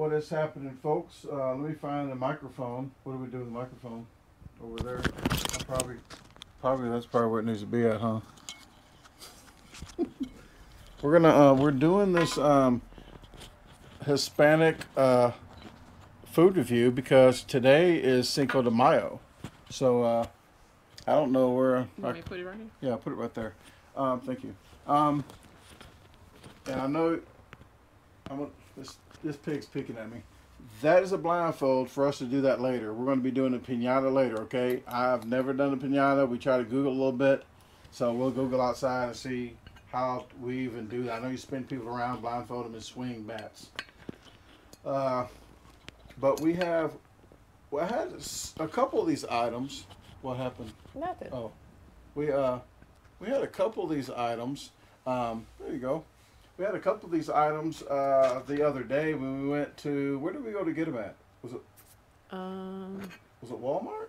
what is happening, folks? Uh, let me find the microphone. What do we do with the microphone? Over there. I probably, probably that's probably where it needs to be at, huh? we're gonna uh, we're doing this um, Hispanic uh, food review because today is Cinco de Mayo. So uh, I don't know where. You I, want me put it right here? yeah, put it right there. Um, thank you. Um, and I know I'm gonna, this this pig's picking at me. That is a blindfold for us to do that later. We're going to be doing a pinata later, okay? I've never done a pinata. We try to Google a little bit, so we'll Google outside and see how we even do that. I know you spin people around, blindfold them, and swing bats. Uh, but we have, well, I had a couple of these items. What happened? Nothing. Oh, we uh, we had a couple of these items. Um, there you go. We had a couple of these items uh, the other day when we went to. Where did we go to get them at? Was it Um, was it Walmart?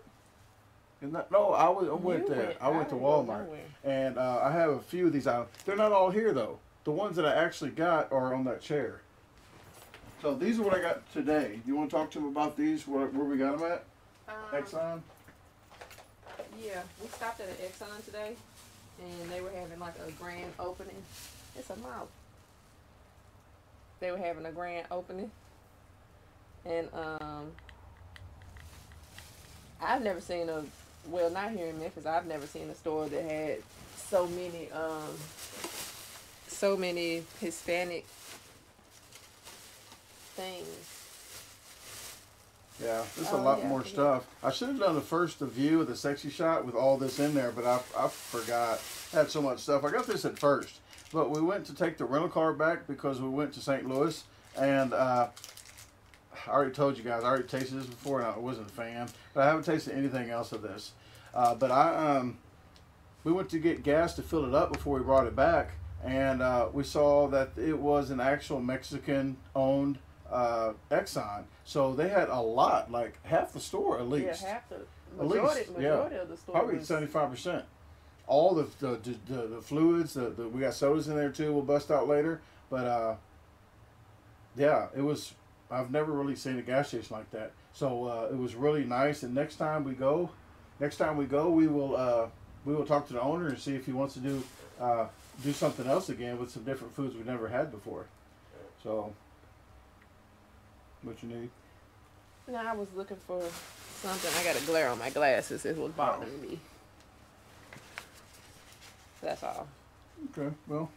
That no? I was I went there. I went to Walmart, and uh, I have a few of these items. They're not all here though. The ones that I actually got are on that chair. So these are what I got today. You want to talk to them about these? Where, where we got them at? Um, Exxon. yeah, we stopped at an Exxon today, and they were having like a grand opening. It's a mouse. They were having a grand opening, and um, I've never seen a well, not here in Memphis. I've never seen a store that had so many um, so many Hispanic things. Yeah, there's a Oh, lot yeah, more yeah. stuff. I should have done the first view of the sexy shot with all this in there, but I, I forgot. I had so much stuff. I got this at first, but we went to take the rental car back because we went to St. Louis, and uh, I already told you guys I already tasted this before, and I wasn't a fan. But I haven't tasted anything else of this. Uh, but I um, we went to get gas to fill it up before we brought it back, and uh, we saw that it was an actual Mexican-owned uh, Exxon. So they had a lot, like half the store at least, Yeah, half the At majority, least, yeah. of the store probably seventy-five percent. All the the, the, the, fluids, the, the we got sodas in there too. We'll bust out later, but uh, yeah, it was. I've never really seen a gas station like that. So uh, it was really nice. And next time we go, next time we go, we will uh, we will talk to the owner and see if he wants to do uh, do something else again with some different foods we've never had before. So, what you need? No, I was looking for something. I got a glare on my glasses. It was bothering me. That's all. Okay, well,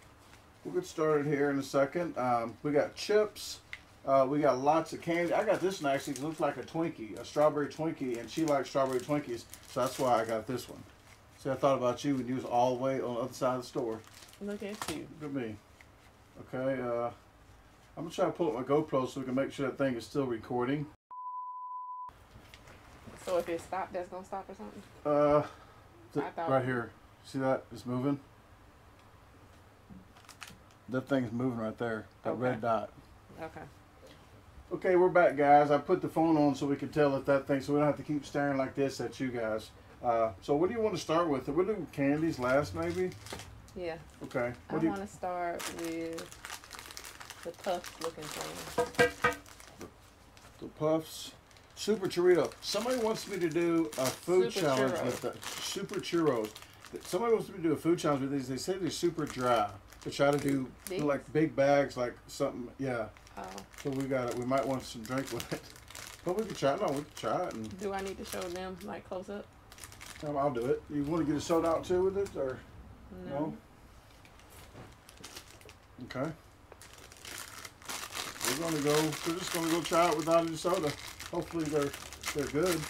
we'll get started here in a second. Um, we got chips. Uh, we got lots of candy. I got this one actually. It looks like a Twinkie, a strawberry Twinkie, and she likes strawberry Twinkies, so that's why I got this one. See, I thought about you when you was all the way on the other side of the store. Look at you. Look at me. Okay, uh, I'm gonna try to pull up my GoPro so we can make sure that thing is still recording. So if it stopped, that's gonna stop or something. Uh, th- I thought- right here. See that? It's moving. That thing's moving right there. That Okay. red dot. Okay. Okay, we're back, guys. I put the phone on so we can tell if that thing, so we don't have to keep staring like this at you guys. Uh, so, what do you want to start with? We'll do candies last, maybe. Yeah. Okay. I What you? want to start with the puff looking thing. The puffs, super churrito. Somebody wants me to do a food Super challenge churro. with the super churros. Somebody wants me to do a food challenge with these. They say they're super dry. To try to do These? like big bags, like something. Yeah. Oh, So we got it. We might want some drink with it. But we could try. It. No, we could try it, and do I need to show them like close up? um, I'll do it. You want to get a soda out too with it, or? No. Okay. We're gonna go. We're just gonna go try it without any soda. Hopefully they're they're good.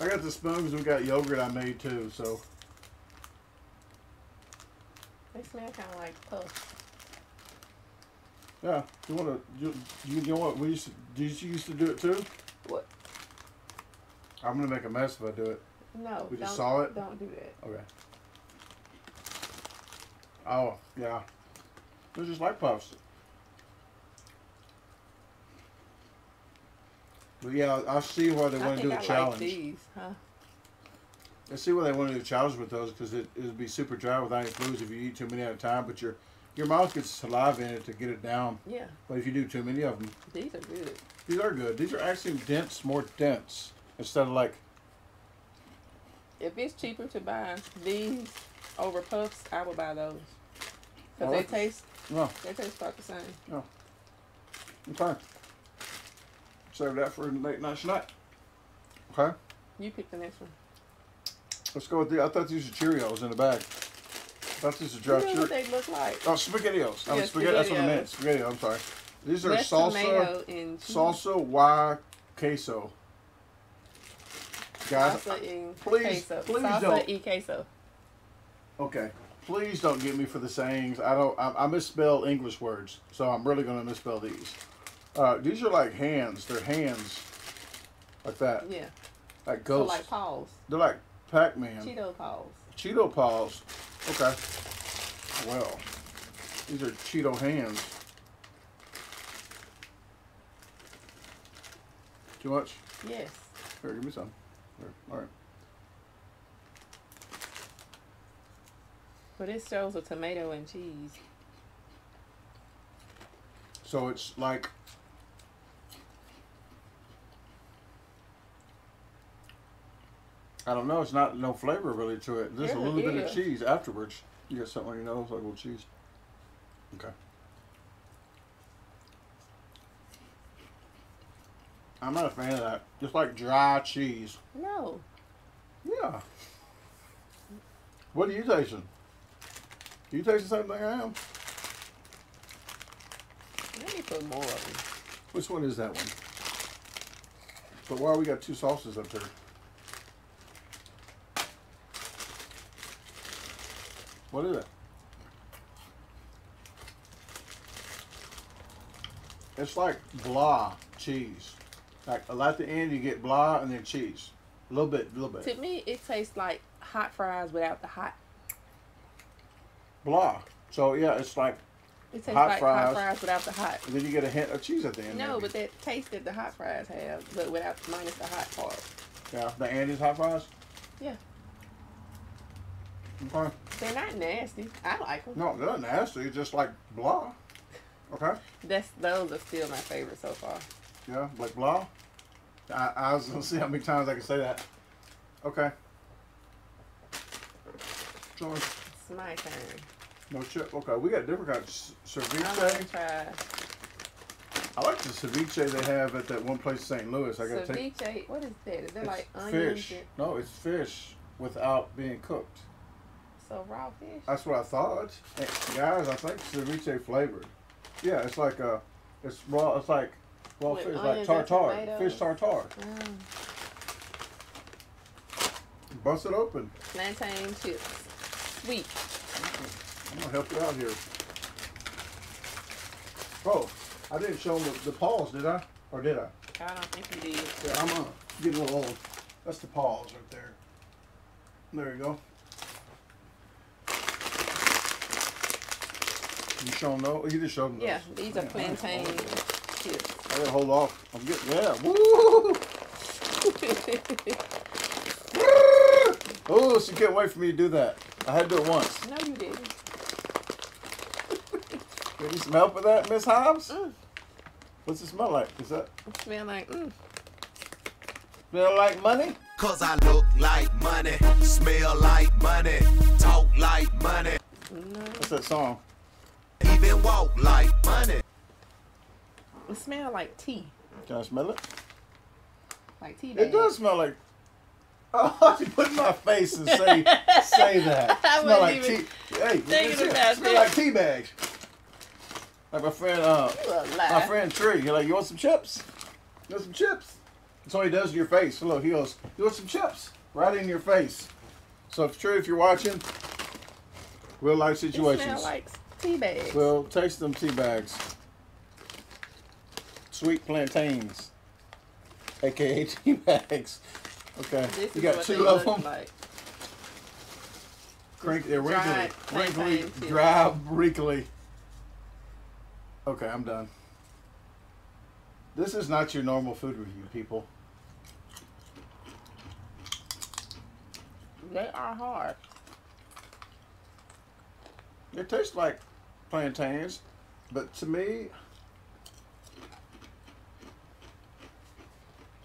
I got the spoons. We got yogurt I made too. So They smell kind of like puff. yeah. You wanna you, you know what we used to, did you used to do it too? What? I'm gonna make a mess if I do it. No. We just saw it? Don't do that. Okay. Oh yeah. They're just like puffs. But yeah, I'll see why they want to do a I challenge. like these, huh? I see why they want to do a challenge with those because it would be super dry without any fluids if you eat too many at a time. But you're Your mouth gets saliva in it to get it down, Yeah, but if you do too many of them, these are good. these are good. These are actually dense, more dense instead of like If it's cheaper to buy these over puffs, I will buy those. Cause I they taste no. they taste about the same. Okay. Save that for late night snack. Okay. You pick the next one. Let's go with the. I thought these were Cheerios in the bag. I thought these were You dry know what Cheerios. they look like? Oh, SpaghettiOs. I mean, Yeah, spaghetti. That's what I meant. Spaghetti. I'm sorry. These are Less salsa. and. Salsa y queso. Guys, salsa and please- queso. please salsa don't. y queso. okay. Please don't get me for the sayings. I don't. I, I misspell English words, so I'm really gonna misspell these. Uh, these are like hands. They're hands, like that, Yeah. like ghosts. like paws. They're like Pac-Man. Cheeto paws. Cheeto paws. Okay. Well, these are Cheeto hands. Too much? Yes. Here, give me some. Here. All right. But it shows a tomato and cheese. So it's like I don't know. It's not no flavor really to it. Just a Yeah, little bit of cheese afterwards. You get something on your nose, like a little cheese. Okay. I'm not a fan of that. Just like dry cheese. No. Yeah. What are you tasting? you tasting the same thing I am? Let me put more of them. Which one is that one? But why we got two sauces up there? What is it? It's like blah cheese. Like at the end you get blah and then cheese. A little bit, a little bit. To me, it tastes like hot fries without the hot. Blah. So yeah, it's like It tastes Hot like fries. hot fries without the hot. and then you get a hint of cheese at the end. No, maybe. but that taste that the hot fries have, but without minus the hot part. yeah, the Andy's hot fries. Yeah. Okay. They're not nasty. I like them. No, they're not nasty. Just like blah. Okay. That's those are still my favorite so far. Yeah, like blah. I, I was gonna see how many times I can say that. Okay. So It's my turn. no chip. Okay, we got different kinds. I'm Ceviche. I like the ceviche they have at that one place in St. Louis. I take. ceviche. What is that? Is that It's like onions? fish. And, No, it's fish without being cooked. So raw fish. That's what I thought. Hey, guys, I think ceviche flavored. Yeah, it's like a, it's raw. It's like raw With fish, like tartar, fish tartar. Mm. Bust it open. Plantain chips. Sweet. I'm gonna help you out here. Oh, I didn't show them the, the paws, did I? Or did I? I don't think you did. Yeah, I'm gonna get a little old. That's the paws right there. There you go. You show them those? You just showed them those. Yeah, these are Man, I- plantain chips. I gotta hold off. I'm getting yeah. Woo! Oh, she can't wait for me to do that. I had to do it once. no, you didn't. Did you some help with that, Miss Hobbs? Mm. What's it smell like? Is that It smell like mm. smell like money? Cause I look like money, smell like money, talk like money, No, What's that song? Even walk like money. it smell like tea, Can I smell it? like tea. It does smell like. Oh, you put in my face and say say that. I smell like even tea. Hey, it. smell like tea bags. Like my friend, uh, my friend Tree. You're like, you want some chips? You want some chips? That's what he does to your face. Look, he goes, you want some chips? Right in your face. So if Tree, if you're watching, real life It situations. Tea bags. Well, taste them tea bags. Sweet plantains, aka tea bags. Okay, this you got two of them. Like. Crink, they're wrinkly, wrinkly, dry, wrinkly. Okay, I'm done. This is not your normal food review, people. They are hard. It tastes like plantains, but to me,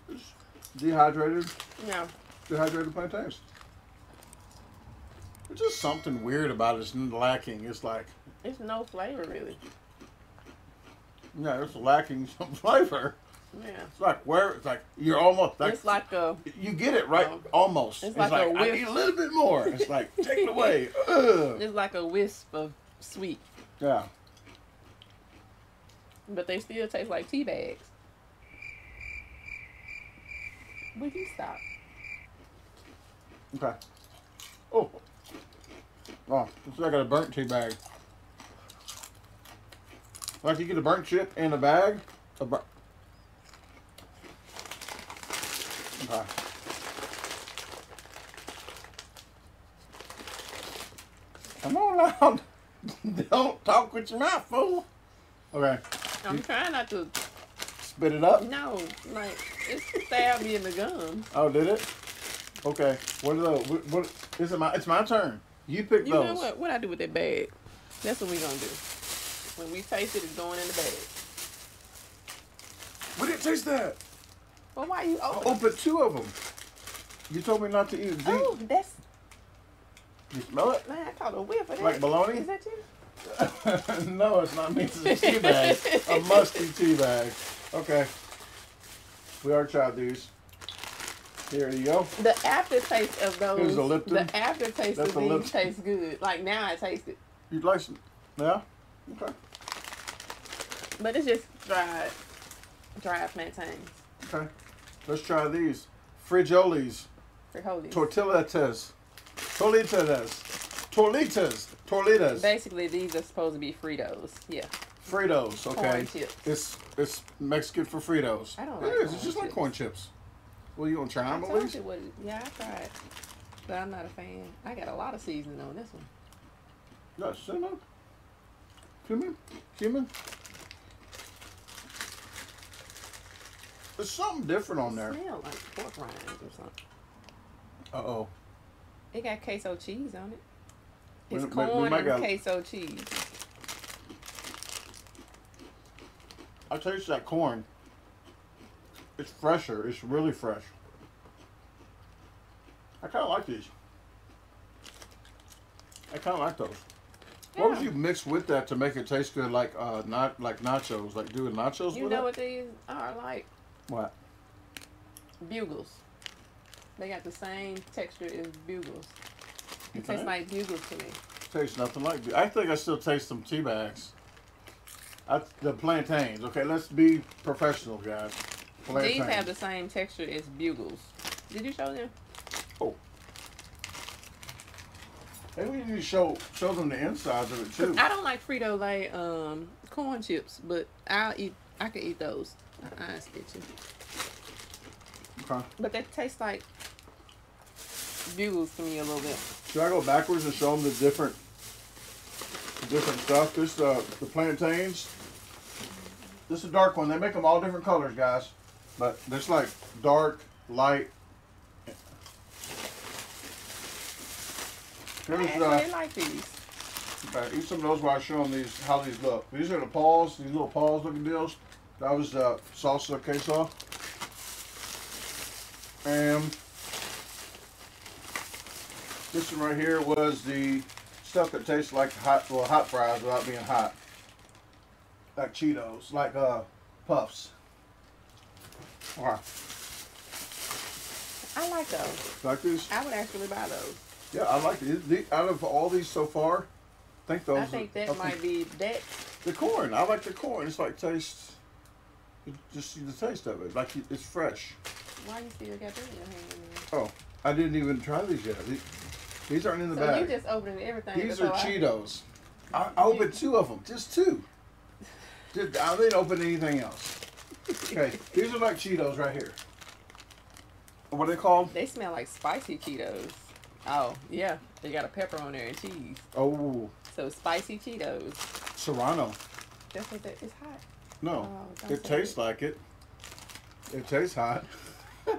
it's dehydrated, No. dehydrated plantains. There's just something weird about it. It's lacking. It's like, It's no flavor really. yeah, it's lacking some flavor. Yeah. It's like where it's like you're almost like, it's like a you get it right Um, almost. it's It's, like like, a I whiff. need a little bit more. It's like take it away. Ugh. it's like a wisp of sweet, Yeah. but they still taste like tea bags. Would you stop? Okay. Oh. Oh, looks like I got a burnt tea bag. Like you get a burnt chip in a bag. A bur- okay. Come on now. Don't talk with your mouth, fool. Okay. I'm trying not to. Spit it up. No, like it stabbed me in the gum. Oh, did it? Okay. What are those? What, what is it? My it's my turn. You pick You those. know what? What I do with that bag? That's what we gonna do. When we taste it, it's going in the bag. We didn't taste that. Well, why you I open? opened two of them. You told me not to eat it deep. Oh, that's You smell it? man. I caught a whiff of that. Like bologna? Is that you? no, it's not me. It's a tea bag. a musty tea bag. Okay. We are tried these. Here you go. The aftertaste of those. Here's a Lipton. The aftertaste That's of a these tastes good. Like now, I taste it, You'd like some? Yeah? Okay. but it's just dried, dried plantains. Okay. Let's try these. Frigiolis. Frijoles. Tortilletas. Torlitas. Torlitas. Torlitas. Basically, these are supposed to be Fritos. Yeah. Fritos, okay. Corn chips. It's it's Mexican for Fritos. I don't It like is. corn It's just like corn chips. Well, you gonna try I them at told least? you what. Yeah, I tried, but I'm not a fan. I got a lot of seasoning on this one. No, cinnamon. Cumin. Cumin. There's something different on there. Smell like pork rinds or something. Uh oh. It got queso cheese on it. It's corn and queso cheese. I taste that corn. It's fresher. It's really fresh. I kind of like these. I kind of like those. What would you mix with that to make it taste good, like uh, not like nachos, like doing nachos You know what these are like? What? Bugles. They got the same texture as bugles. It Okay. tastes like bugles to me. Tastes nothing like. Bugles. I think I still taste some tea bags. I, the plantains. Okay, let's be professional, guys. Plantains. These have the same texture as bugles. Did you show them? Oh. Maybe we need to show show them the insides of it too. I don't like Frito Lay um, corn chips, but I'll eat. I can eat those. I stitch it. Okay. But they taste like bugles to me a little bit. Should I go backwards and show them the different, different stuff? This uh, the plantains. This is a dark one. They make them all different colors, guys. But this like dark, light. I Here's actually uh, like these. uh, eat some of those while I show them these how these look. These are the paws, these little paws looking deals. That was the salsa queso. And this one right here was the stuff that tastes like hot, well, hot fries without being hot. Like Cheetos, like uh, puffs. Alright, I like those. like these? I would actually buy those. Yeah, I like these. The, out of all these so far, I think those. I think that I might be that. The corn, I like the corn. It's like taste. You just see the taste of it, like it's fresh. Why do you still got them in your hand? Oh, I didn't even try these yet. These, aren't in the So you just opening everything. These are Cheetos. I, I opened two of them, just two. Did, I didn't open anything else. Okay, these are like Cheetos right here. What are they called? They smell like spicy Cheetos. Oh yeah, they got a pepper on there and cheese. Oh, So spicy Cheetos. Serrano. That's what that. It's hot. No, Oh, it tastes like it. It tastes hot.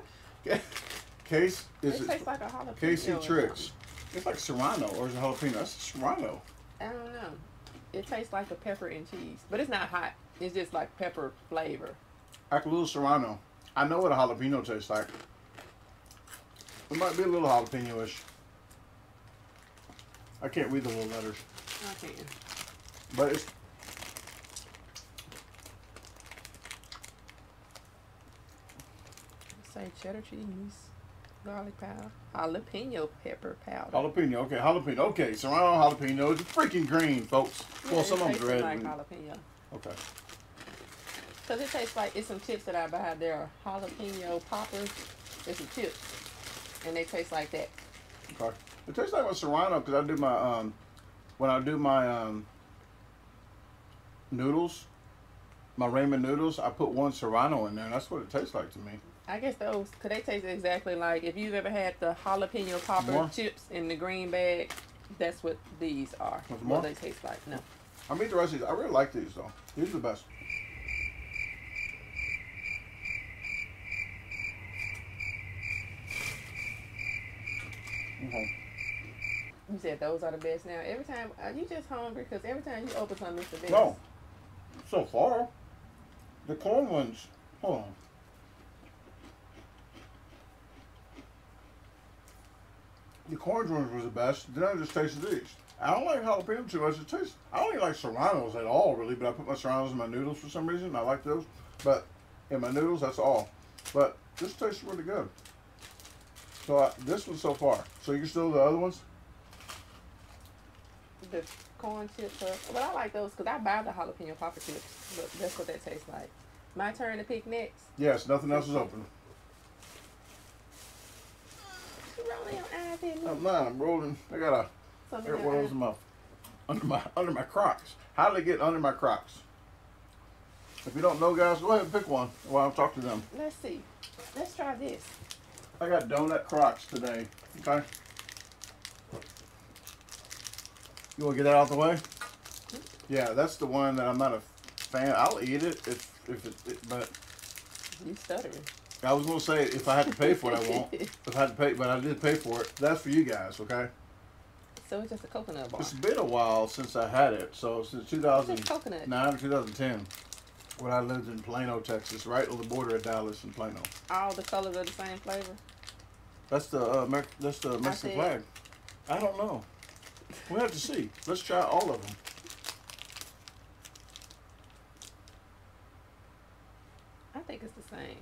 Case is it it tastes like a jalapeno. Casey Tricks? It's like Serrano or is it jalapeno? That's Serrano. I don't know. it tastes like a pepper and cheese, but it's not hot. It's just like pepper flavor. Like a little serrano. I know what a jalapeno tastes like. It might be a little jalapeno-ish. I can't read the little letters, I can. but it's Say cheddar cheese, garlic powder, jalapeno pepper powder. jalapeno. Okay, jalapeno. Okay, serrano jalapeno. It's freaking green, folks. Yeah, well, some of them's red. like jalapeno. okay. Cause it tastes like it's some chips that I buy. They're jalapeno poppers. It's some chips, and they taste like that. Okay. It tastes like a serrano because I do my um when I do my um noodles, my ramen noodles, I put one serrano in there. and That's what it tastes like to me. I guess those, cause they taste exactly like if you've ever had the jalapeno popper More? chips in the green bag. That's what these are. Want What more? they taste like. No. I mean the rest of these. I really like these though. These are the best. Okay. You said those are the best. Now every time are you just hungry? Cause every time you open something, it's the best. No. So far, the corn ones. Hold on. The corn ones was the best. Then I just tasted these. I don't like jalapeno too much. It tastes. I don't even like serranos at all, really. But I put my serranos in my noodles for some reason. I like those. But in my noodles, that's all. But this tastes really good. So I, this one so far. So you still the other ones? The corn chips uh, are, but I like those because I buy the jalapeno popper chips. But that's what that tastes like. My turn to pick next. Yes. Nothing else is open. You rolling your eyes at me? I'm not. I'm rolling. I got a. Something Here, in what your was eye. in my under my under my Crocs? How do they get under my Crocs? If you don't know, guys, go ahead and pick one while I'm talking to them. Let's see. Let's try this. I got donut Crocs today. Okay. You want to get that out of the way? Yeah, that's the one that I'm not a fan. I'll eat it if if it, it but You stuttering. I was gonna say if I had to pay for it, I won't. If I had to pay, but I did pay for it. That's for you guys, okay? So it's just a coconut bar. It's been a while since I had it. So since It's 2000. just coconut. Nine or 2010, when I lived in Plano, Texas, right on the border of Dallas and Plano. All the colors are the same flavor. That's the uh, that's the Mexican flag. I don't know. We have to see. Let's try all of them. I think it's the same.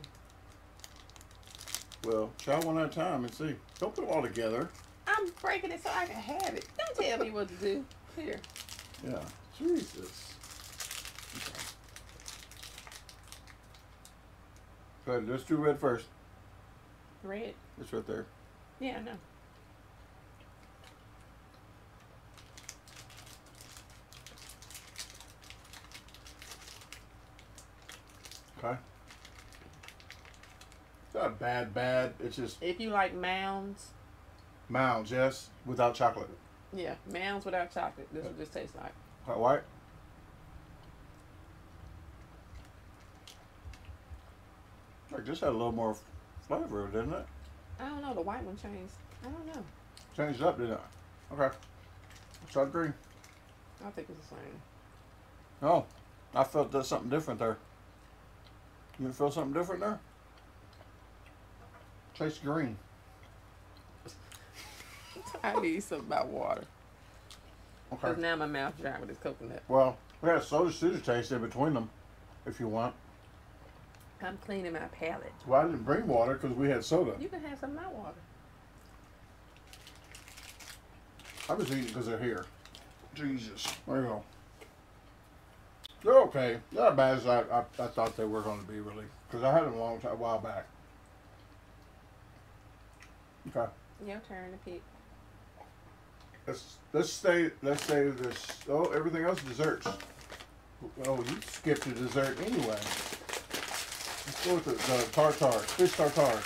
Well, try one at a time and see. Don't put them all together. I'm breaking it so I can have it. Don't tell me what to do. Here. Yeah. Jesus. Okay. Go ahead. Let's do red first. Red. It's right there. Yeah, I know. Okay. It's not bad, bad. It's just If you like mounds, mounds, yes, without chocolate. yeah, mounds without chocolate. This will just taste like. Quite white. Like this had a little more flavor, didn't it? I don't know. The white one changed. I don't know. Changed up, didn't it? Okay. So I agree. I think it's the same. Oh, I felt there's something different there. You feel something different there? Tastes green. I need some about water. Okay. Because now my mouth dry with this coconut. Well, we have soda sugar taste in between them, if you want. I'm cleaning my palate. Well, I didn't bring water because we had soda. You can have some of my water. I was eating because they're here. Jesus. There you go. They're okay. They're not bad as I, I, I thought they were going to be, really. Because I had them a long time, a while back. Okay. Your turn to pick. Let's let's stay. Let's say this. Oh, everything else desserts. Oh, you skipped a dessert anyway. Let's go with the, the tartar, fish tartar.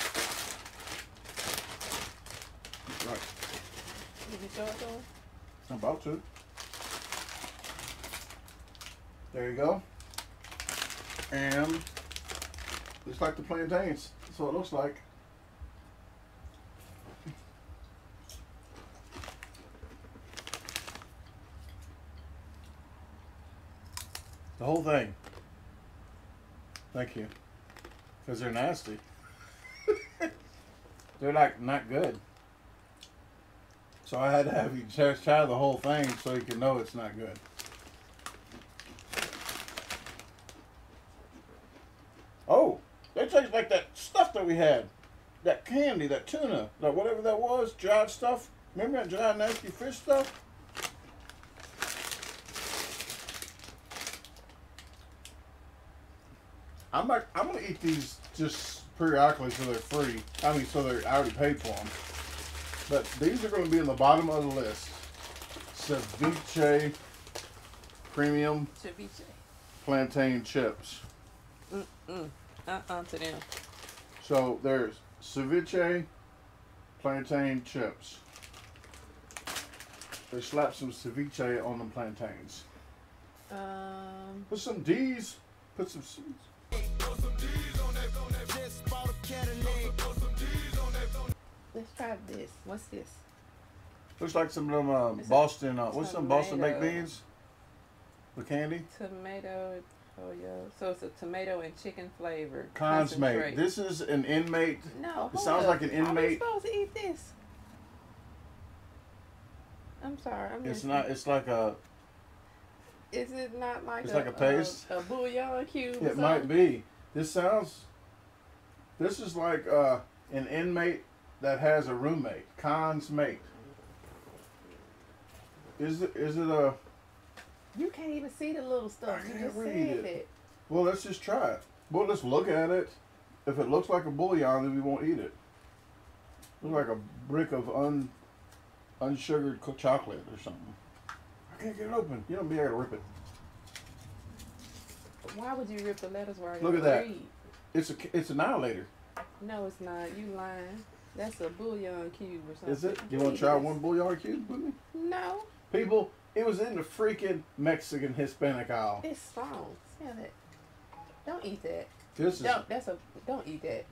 Right. Did you show it to him? I'm about to. There you go. And just like the plantains. That's what it looks like. The whole thing. Thank you. Because they're nasty. they're like not good. So I had to have you try the whole thing so you can know it's not good. Oh, they taste like that stuff that we had. That candy, that tuna, that whatever that was, dried stuff. Remember that dried nasty fish stuff? I'm not, I'm gonna eat these just periodically so they're free. I mean, so they're I already paid for them. But these are going to be in the bottom of the list. Ceviche premium Ceviche. plantain chips. Mm-mm. Uh-uh to them. So there's ceviche plantain chips. They slap some ceviche on the plantains. Um, Put some D's. Put some C's. Let's try this. What's this? Looks like some of them uh, Boston. Uh, what's some Boston baked beans? With candy. Tomato. Oh yeah. So it's a tomato and chicken flavor. Cons mate. concentrate. This is an inmate. No. It sounds up. like an Are we inmate. supposed to eat this? I'm sorry. I'm It's not. It's like a. Is it not like It's a, like a paste? A, a bouillon cube? It might be. This sounds. This is like uh, an inmate that has a roommate. Khan's mate. Is it? Is it a? You can't even see the little stuff. I You can't just read said it. Well, let's just try it. Well, let's look at it. If it looks like a bouillon, then we won't eat it. It Looks like a brick of un, unsugared chocolate or something. I can't get it open. You don't be able to rip it. Why would you rip the letters where I Look at that. read? It's a. It's annihilator. No, it's not. You lying. That's a bouillon cube or something. Is it? You want to try one bouillon cube with me? No, People, it was in the freaking Mexican Hispanic aisle. it's strong. Smell it. Don't eat that. This is. Don't. That's a. Don't eat that.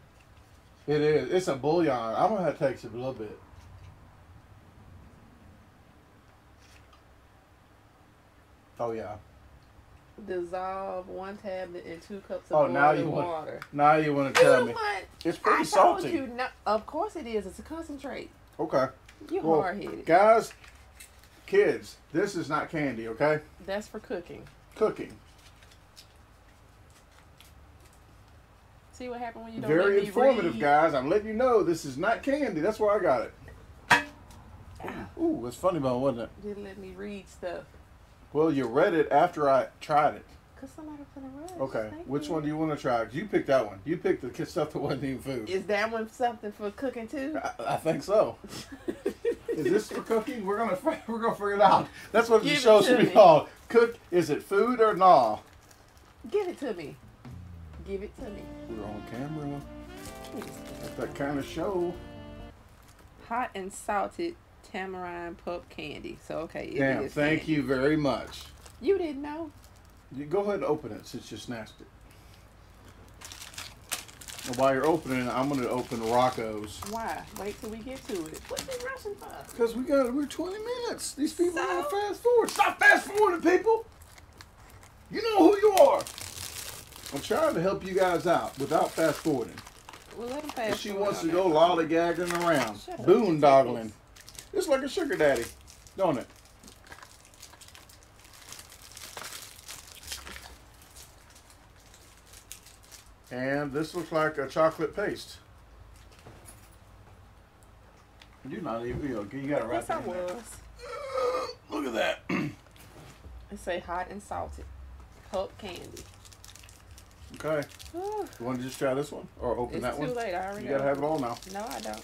It is. It's a bouillon. I'm gonna have to taste it a little bit. Oh yeah. Dissolve one tablet in two cups of Oh, now you want- water. Now you want to tell You me want- it's I pretty told you. No, of course it is. It's a concentrate. Okay. You Well, hard headed. Guys, kids, this is not candy. Okay, That's for cooking. cooking. See what happened when you don't Very let me informative, read? guys. I'm letting you know this is not candy. That's why I got it. Ooh, it's funny bone, wasn't it? Didn't let me read stuff. Well, you read it after I tried it. Cause somebody put a rush. Okay, Thank which one do you want to try? you picked that one. You picked the stuff that wasn't even food. Is that one something for cooking too? I, I think so. Is this for cooking? We're gonna we're gonna figure it out. That's what the Give it show should be called. Cook? Is it food or nah? Give it to me. Give it to me. We're on camera. That's that kind of show. Hot and salted tamarind pup candy. So okay, it Damn. is Thank candy. you very much. You didn't know. You go ahead and open it since you snatched it. And while you're opening it, I'm gonna open Rocco's. Why? Wait till we get to it. What you rushing for? Because we got we're 20 minutes. These people So? are fast forward. Stop fast forwarding, people. You know who you are. I'm trying to help you guys out without fast forwarding. Well, let And pass. she wants to go lollygagging around, boondoggling. It's like a sugar daddy, don't it? And this looks like a chocolate paste. You're not even, you know, you gotta wrap Yes, I it there. was. Look at that. It say hot and salted pup candy. Okay. Whew. You want to just try this one or open It's that too late. I already You gotta have it all now. No, I don't.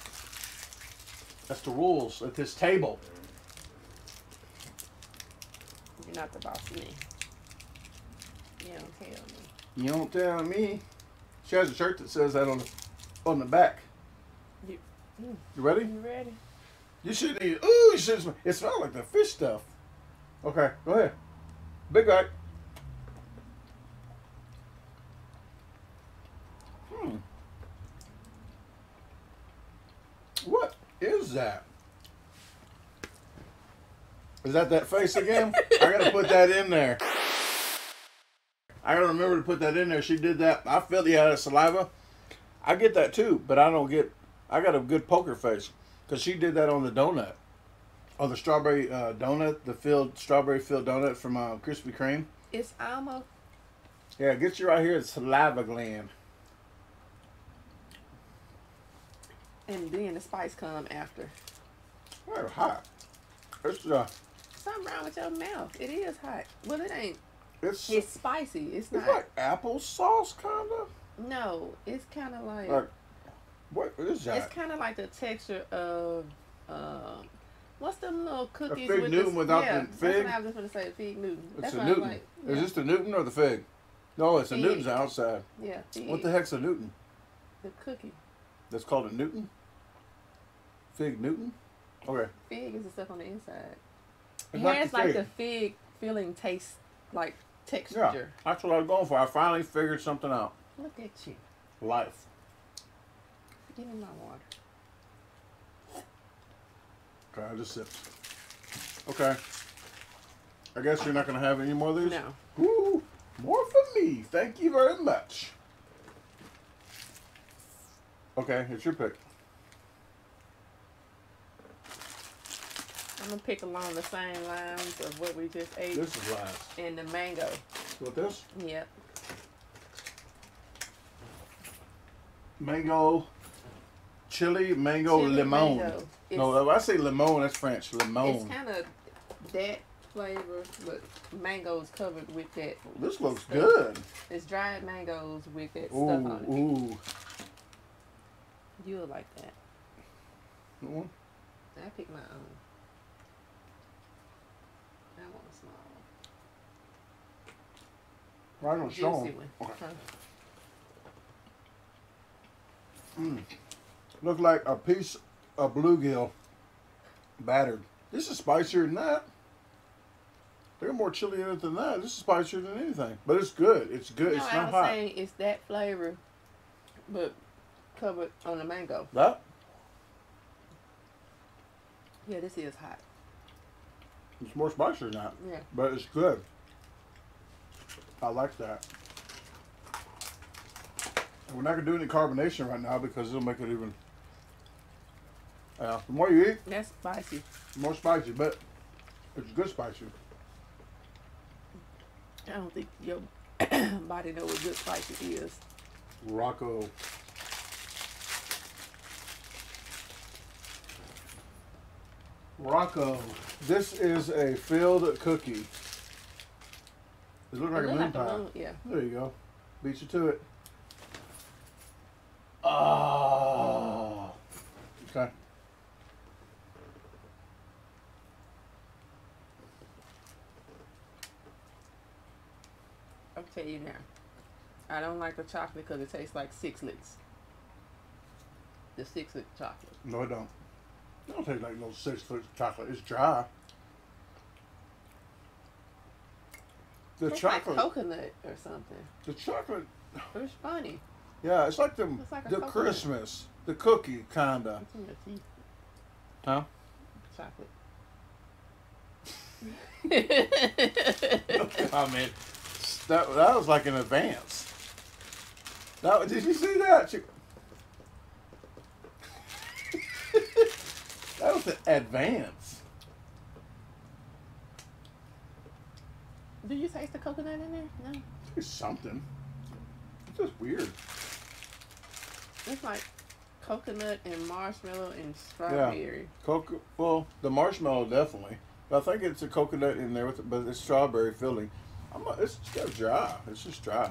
That's the rules at this table. You're not the boss of me. You don't tell me. You don't tell me. She has a shirt that says that on the on the back. You- mm. You ready? You ready? You should eat. Ooh, you should. sm- It smells like the fish stuff. Okay, go ahead. Big guy. Hmm. What is that? Is that that face again? I gotta put that in there. I gotta remember to put that in there. She did that. I feel the out of saliva. I get that too, but I don't get. I got a good poker face because she did that on the donut, on the strawberry uh, donut, the filled strawberry filled donut from uh, Krispy Kreme. It's almost Yeah, it gets you right here at saliva gland. And then the spice come after. Well, hot. It's uh, Something wrong with your mouth. It is hot. Well, it ain't. it's It's spicy. It's it's not. like applesauce kind of. no, it's kind of like. Like what is that? It's kind of like the texture of, um, what's them little cookies fig with Newton the, without yeah, the That's what I was just gonna say, fig Newton. It's That's a what Newton. like. Is this the Newton or the fig? No, it's a Newton's outside. yeah, fig. What the heck's a Newton? The cookie. That's called a Newton. Fig Newton. Okay. Fig is the stuff on the inside. It's It like has the like fig. the fig feeling taste, like texture. Yeah, that's what I was going for. I finally figured something out. Look at you. Life. Give me my water. Okay, I just sipped. Okay. I guess you're not gonna have any more of these. No. Ooh, more for me. Thank you very much. Okay, it's your pick. I'm gonna pick along the same lines of what we just ate This is last. and the mango. What this? Yep. Mango, chili, mango, Chili lemon. mango. No, I say lemon. That's French. Lemon. it's kind of that flavor, but mangoes covered with that. This looks stuff. good. It's dried mangoes with that Ooh, stuff on it. ooh. You'll like that. Mm. I pick my own. I want a small Right on, show juicy 'em. one. Okay. Huh? Mm. Look like a piece of bluegill battered. This is spicier than that. There's more chili in it than that. This is spicier than anything. But it's good. It's good. No, it's I not was hot. saying it's that flavor, but covered on the mango. That? Yeah, this is hot. It's more spicy than that. Yeah. But it's good. I like that. We're not gonna do any carbonation right now because it'll make it even. Yeah, the more you eat, That's spicy. more spicy, but it's good spicy. I don't think your body know what good spicy is. Rocco. Rocco. This is a filled cookie. It looks like It a moon like a pie. moon- yeah. There you go. Beat you to it. Oh. Okay. I'll tell you now. I don't like the chocolate because it tastes like six licks. The six lick chocolate. No, it don't. It don't taste like no six foot chocolate. It's dry. The Tastes chocolate. like coconut or something. the chocolate. It's funny. Yeah, it's like the It's like the coconut. Christmas, the cookie kinda. It's in your teeth. Huh? Chocolate. I mean, that that was like an advance. That did you see that? She- that was an advance. Do you taste the coconut in there? No. It's something. It's just weird. It's like coconut and marshmallow and strawberry. Yeah. Coco- well, the marshmallow definitely. But I think it's a coconut in there with, it, but it's strawberry filling. I'm not, it's just dry. It's just dry.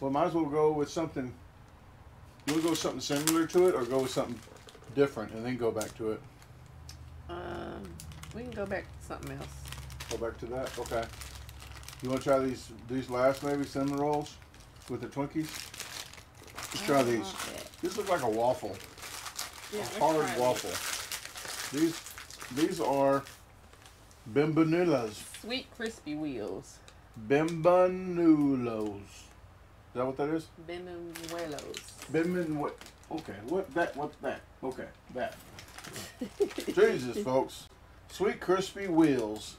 Well, might as well go with something. To go with something similar to it, or go with something different and then go back to it? Um, we can go back to something else. Go back to that. Okay. You want to try these these last maybe cinnamon rolls with the Twinkies? Let's I try these. These look like a waffle. Yeah, a hard waffle. These these are Bimbanulas. Sweet crispy wheels. Bimbanulos. Is that what that is? Bimenuelos. Bimban what? Okay, what that? What's that? Okay, that. Jesus, folks. Sweet crispy wheels.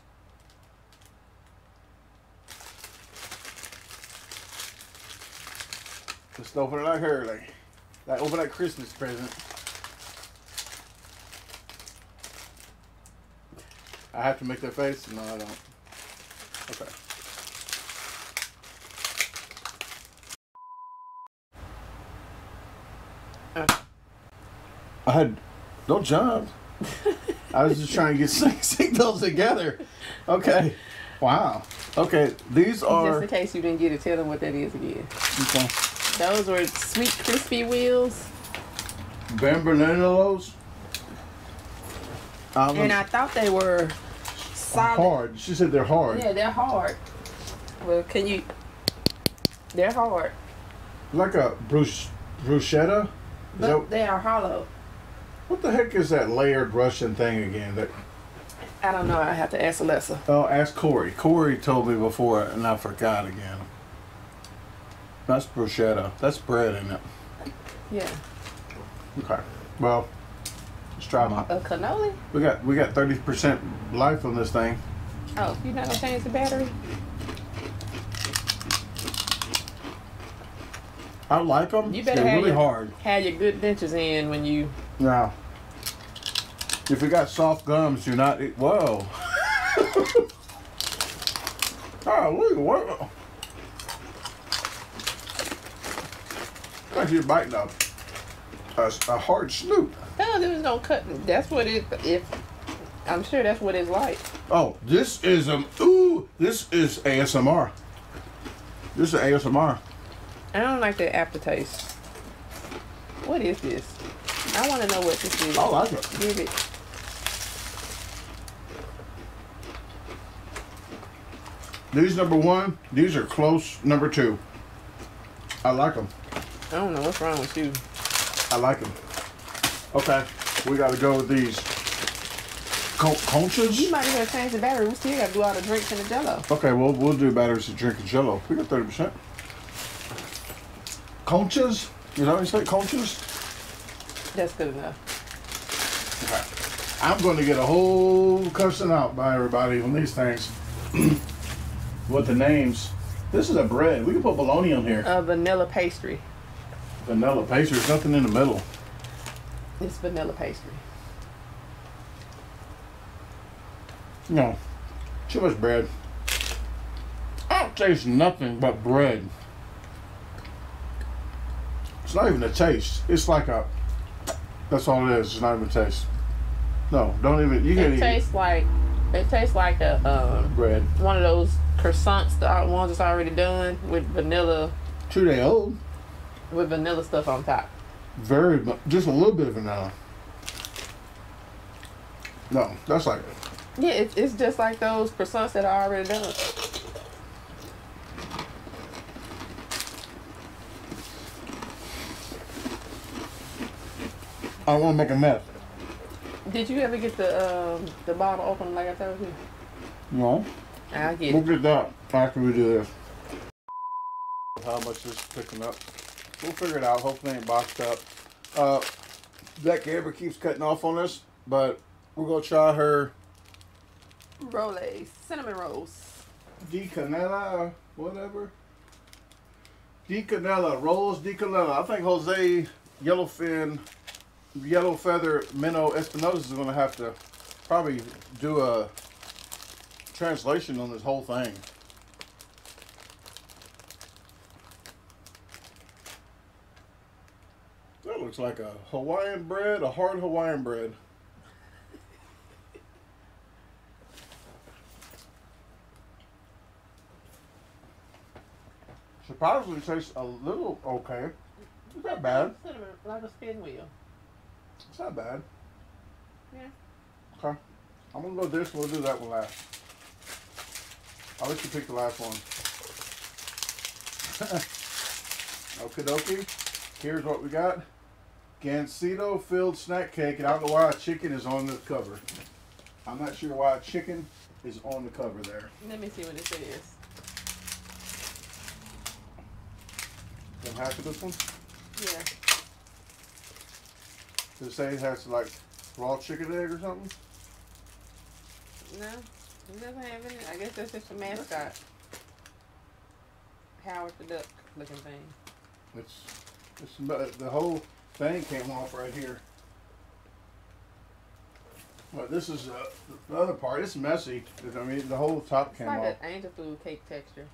Just open it up here, like, like open that Christmas present. I have to make that face? No, I don't. Okay. I had don't jump. I was just trying to get those together. Okay. Wow. Okay, these are. Just in case you didn't get it, tell them what that is again. okay. Those were sweet crispy wheels, Bambonelos. Um, and I thought they were solid. hard. She said they're hard. Yeah, they're hard. Well, can you? They're hard, Like a brusch, bruschetta. But that, they are hollow. What the heck is that layered Russian thing again? That I don't know. I have to ask Alexa. oh, ask Corey. Corey told me before, and I forgot again. That's bruschetta. That's bread, isn't it? Yeah, Okay. Well, let's try them out. a cannoli. We got we got thirty percent life on this thing. Oh, you're not gonna change the battery? I like them. You better They're have really your- hard. Have your good dentures in when you. Now, if you got soft gums, you're not. Eat, whoa. oh, look, what? Like you're biting a, a, a hard snoot. No, there was no cut. That's what it. If I'm sure that's what it's like. Oh, this is um. Ooh, this is ASMR. This is ASMR. I don't like the aftertaste. What is this? I want to know what this is. Oh I like it. Give it. These number one. These are close number two. I like them. I don't know what's wrong with you. I like them. Okay, we got to go with these. Con- You might as well change the battery. We still got to do all the drinks and the jello. Okay, well we'll do batteries to drink and jello. We got thirty percent. Conchas. You know what you say? Conchas. That's good enough. Okay. I'm going to get a whole cussing out by everybody on these things. what the names? This is a bread. We can put bologna on here. A vanilla pastry. Vanilla pastry. There's nothing in the middle. It's vanilla pastry. No. Too much bread. I don't taste nothing but bread. It's not even a taste. It's like a. That's all it is. It's not even taste. No, don't even. You can't It eat tastes like it tastes like a um, bread. one of those croissants, the ones that's already done with vanilla Two day old. with vanilla stuff on top. Very, just a little bit of vanilla. No, that's like Yeah, it, it's just like those croissants that are already done. I don't want to make a mess. Did you ever get the um, the bottle open like I told you? No, I get it. we'll it. get that after we do this. How much this is picking up? We'll figure it out. Hopefully, it ain't boxed up. Uh, Becky ever keeps cutting off on us, but we're gonna try her Rolls, cinnamon rolls. Di Canela, whatever. Di Canela, rolls Di Canela. I think Jose Yellowfin, Yellow Feather, Minnow Espinosa is going to have to probably do a translation on this whole thing. That looks like a Hawaiian bread, a hard Hawaiian bread. Surprisingly tastes a little okay. Not bad. Cinnamon, like a spin wheel. It's not bad. Yeah. Okay. I'm gonna go this. We'll do that one last. I'll let you pick the last one. Okie dokie. Here's what we got. Gansito filled snack cake, and I don't know why a chicken is on the cover. I'm not sure why a chicken is on the cover there. Let me see what it says. I'm happy with this one. Yeah. Does it say it has like raw chicken egg or something? No, it doesn't have any. I guess that's just a mascot. Howard the Duck looking thing. It's, it's the whole thing came off right here. But this is uh, the other part. It's messy. I mean, the whole top It's came like off. an angel food cake texture.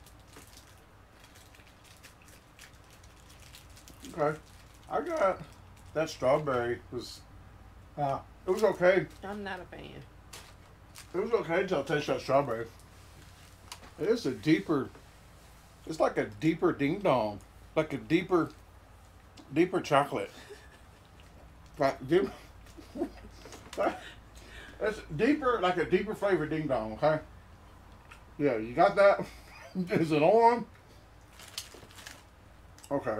Okay. I got that strawberry was. Uh, it was okay. I'm not a fan. It was okay until I tasted that strawberry. It is a deeper. It's like a deeper ding dong, like a deeper, deeper chocolate. Like deep. It's deeper, like a deeper flavor ding dong. Okay. Yeah, you got that. is it on? Okay.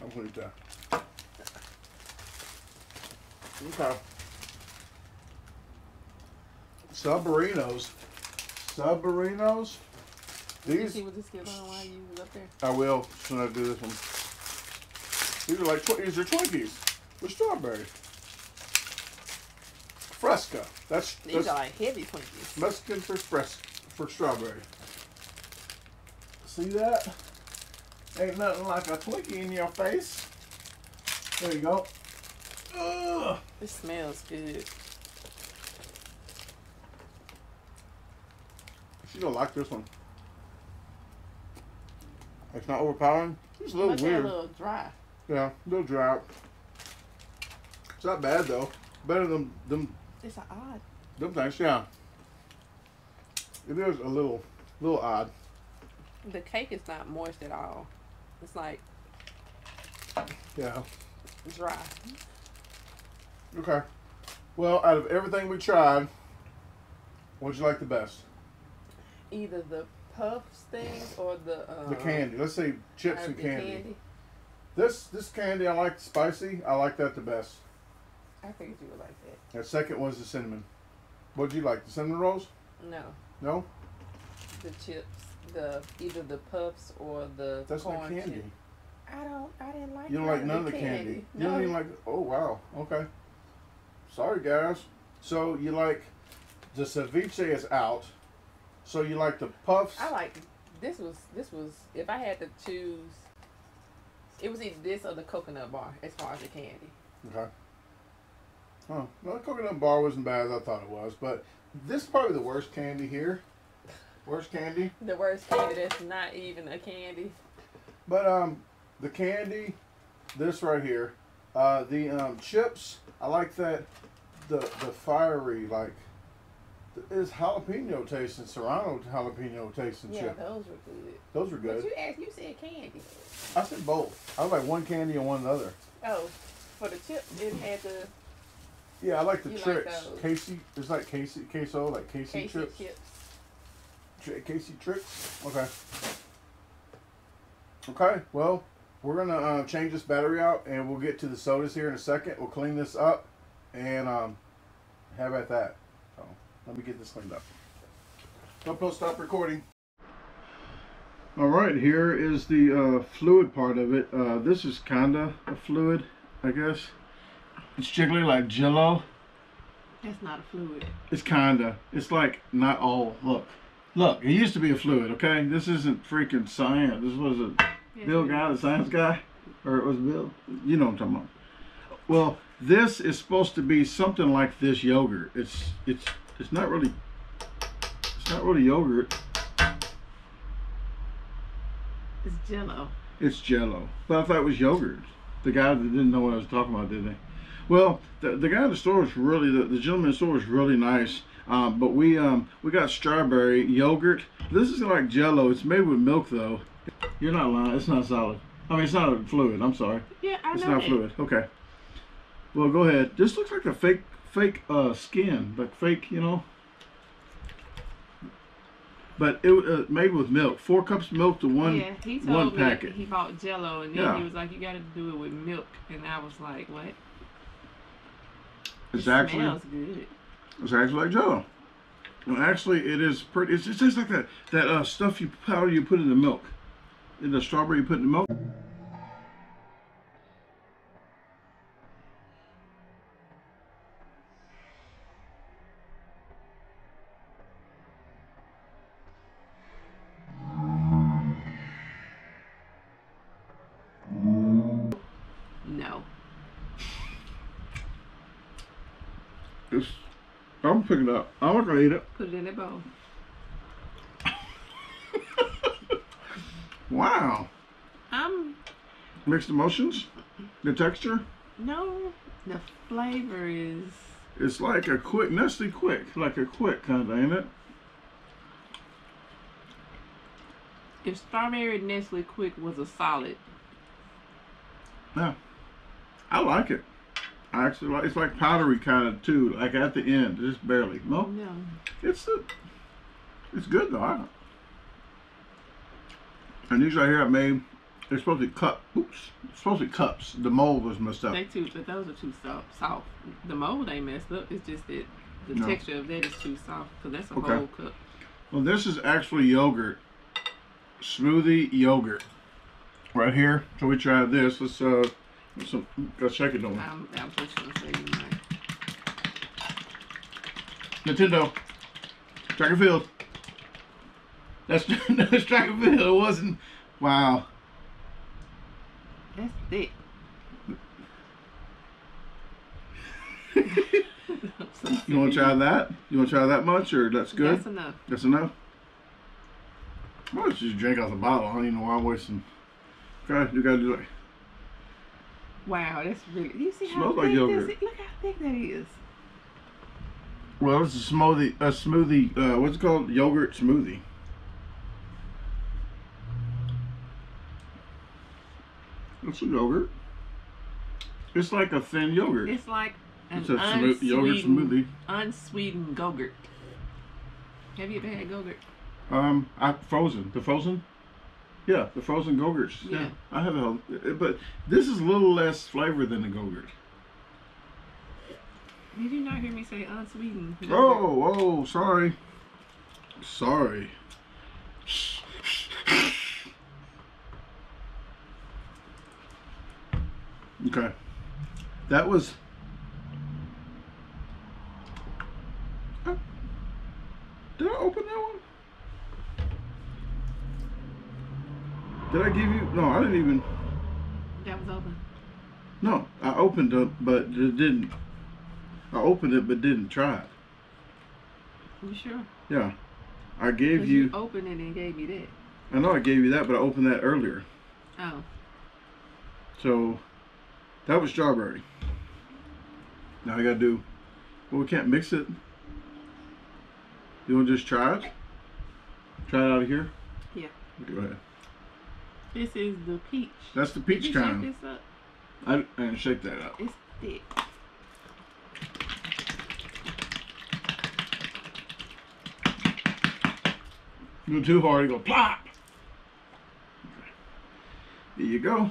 I'll put it there. Okay. Submarinos. Submarinos. These see what this kid on while you up there? I will soon I do this one. These are like these are Twinkies with strawberry. Fresca. That's These that's are like heavy Twinkies. Mexican for fres- for strawberry. See that? Ain't nothing like a Twinkie in your face. There you go. Ugh. It smells good. She don't like this one. It's not overpowering. It's a little but weird. a little dry. Yeah, a little dry. It's not bad though. Better than them It's an odd. them things. Yeah. It is a little little odd. The cake is not moist at all. It's like Yeah. dry. Okay. Well, out of everything we tried, what'd you like the best? Either the puffs things or the uh, the candy. Let's say chips and the candy. This this candy I like spicy. I like that the best. I figured you would like that. That second was the cinnamon. What'd you like? The cinnamon rolls? No, No, the chips, the either the puffs or the that's corn not candy. chip. I don't. I didn't like. You don't like none of the candy. You No, don't even like. Oh wow. Okay. Sorry guys. So you like the ceviche is out. So you like the puffs? I like this was this was if I had to choose, it was either this or the coconut bar as far as the candy. Okay. Oh, well, the coconut bar wasn't bad as I thought it was, but this is probably the worst candy here. Worst candy. The worst candy that's not even a candy. But um, the candy, this right here, uh, the um, chips. I like that. The the fiery like. Is jalapeno taste and serrano jalapeno taste and Yeah, chip. those were good. Those are But good. you asked, you said candy. I said both. I like one candy and one other. Oh, for the chip, it had the Yeah, I like the like tricks. those. Casey, it's like Casey, queso, like Casey, Casey chips. chips. Tri- Casey tricks. Okay. Okay. Well, we're gonna uh, change this battery out, and we'll get to the sodas here in a second. We'll clean this up, and um, have at that. So let me get this cleaned up. Don't stop recording. All right, here is the uh, fluid part of it. Uh, this is kinda a fluid, I guess. It's jiggly like Jello. That's not a fluid. It's kinda. It's like not all. Look, look. It used to be a fluid. Okay, this isn't freaking science. This was a Bill guy, the science guy, or it was Bill. You know what I'm talking about. Well, this is supposed to be something like this yogurt. It's it's it's not really. It's not really yogurt. It's Jello. It's Jello, but I thought it was yogurt. The guy that didn't know what I was talking about, did they? Well, the, the guy in the store was really the, the gentleman in the store was really nice. Um, but we um, we got strawberry yogurt. This is like Jello. It's made with milk though. You're not lying. It's not solid. I mean, it's not a fluid. I'm sorry. Yeah, I It's know not that. fluid. Okay. Well, go ahead. This looks like a fake fake uh, skin, like fake, you know. But it uh, made with milk. Four cups of milk to one yeah, he told one me packet. he bought Jello, and then Yeah. he was like, "You got to do it with milk," and I was like, "What?" It's it actually smells good. It's actually like Jello. Well, actually, it is pretty. It's, it tastes like that that uh, stuff you powder you put in the milk, in the strawberry you put in the milk. No. I'm picking it up. I'm not gonna eat it. Put it in a bowl. Wow. Um, Mixed emotions. The texture. no, the flavor is. It's like a quick Nestle Quik, like a quick kind of, ain't it? If strawberry Nestle Quik was a solid, Yeah. I like it. I actually like. It's like powdery kind of too, like at the end, just barely. No, no. it's a, it's good though. And these right here I made. They're supposed to be cup. Oops. It's supposed to be cups. The mold was messed up. They too, but those are too soft. Soft. The mold ain't messed up. It's just that the No. texture of that is too soft because that's a Okay. whole cup. Well, this is actually yogurt, smoothie yogurt, right here. So we tried this. Let's uh, let's uh, go shake it on. I'm, I'm just gonna say you might. Nintendo, track and field. That's that's track and field. It wasn't. Wow. That's thick. You want to try that? You want to try that much, or that's good? That's enough. That's enough. Don't you just drink out the bottle? I don't even know why I'm wasting. Okay, you gotta do it. Wow, that's really. You see how Smells like thick yogurt. this? Look how thick that is. Well, it's a smoothie. A smoothie. Uh, what's it called? Yogurt smoothie. It's a yogurt. It's like a thin yogurt. It's like an It's a smo- yogurt smoothie. unsweetened Gogurt. Have you ever had Gogurt? Um, I frozen. The frozen. Yeah, the frozen Gogurts. Yeah. Yeah. I have a, but this is a little less flavor than the Gogurt. Did you not hear me say unsweetened? Oh, oh, sorry. Sorry. Okay. That was. Uh, Did I open that one? Did I give you? No, I didn't even. That was open. No, I opened it, but it didn't. I opened it, but didn't try it. You sure? Yeah. I gave 'Cause you. opened it and gave me that. I know I gave you that, but I opened that earlier. Oh. So that was strawberry. Now I gotta do. Well, we can't mix it. You want to just try it? Try it out of here. Yeah. Go ahead. This is the peach. That's the Did peach you shake kind. this up? I, I didn't shake that up. It's thick. Do it too hard, you go plop. There you go.